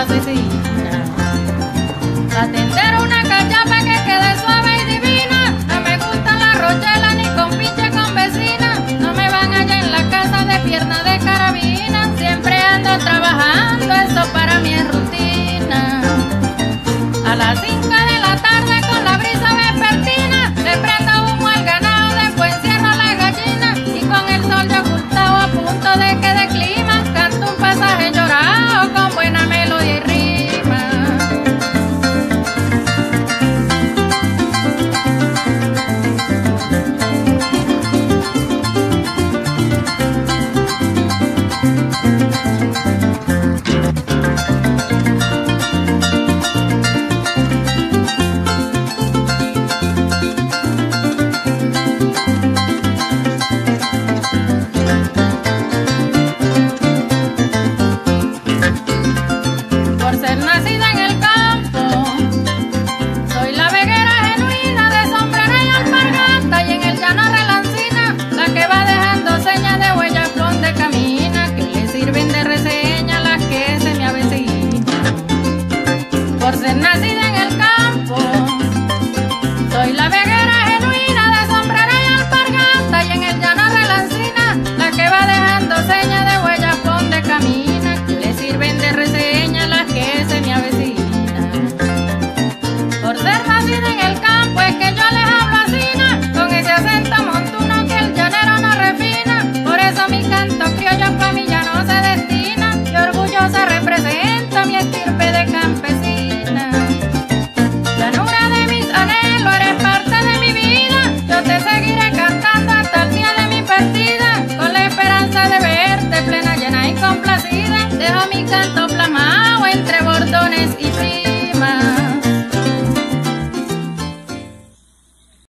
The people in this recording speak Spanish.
la suicida. Atender una cachapa que quede suave y divina. No me gusta la rochela ni con pinche con vecina. No me van allá en la casa de pierna de carabina. Siempre ando trabajando, eso para mí es rutina. A las ser nacida en el campo. Soy la veguera genuina de sombrero y alpargata y en el llano relancina, la que va dejando señas de huellas donde camina, que le sirven de reseña las que se me avecinan. Por ser nacida en el campo, soy la veguera